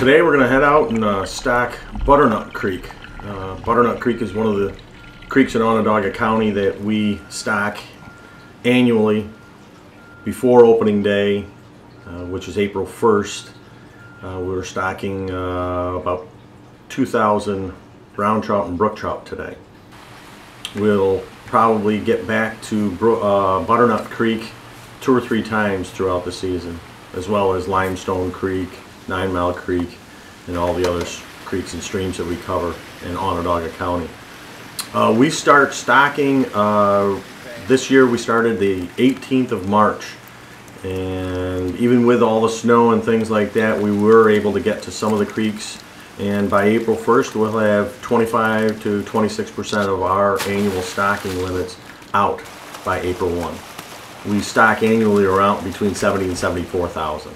Today we're going to head out and uh, stock Butternut Creek. Uh, Butternut Creek is one of the creeks in Onondaga County that we stock annually before opening day, uh, which is April 1st. Uh, we're stocking uh, about 2,000 brown trout and brook trout today. We'll probably get back to uh, Butternut Creek two or three times throughout the season, as well as Limestone Creek, Nine Mile Creek, and all the other creeks and streams that we cover in Onondaga County. Uh, we start stocking, uh, this year we started the 18th of March. And even with all the snow and things like that, we were able to get to some of the creeks. And by April 1st, we'll have 25 to 26% of our annual stocking limits out by April 1. We stock annually around between 70 and 74,000.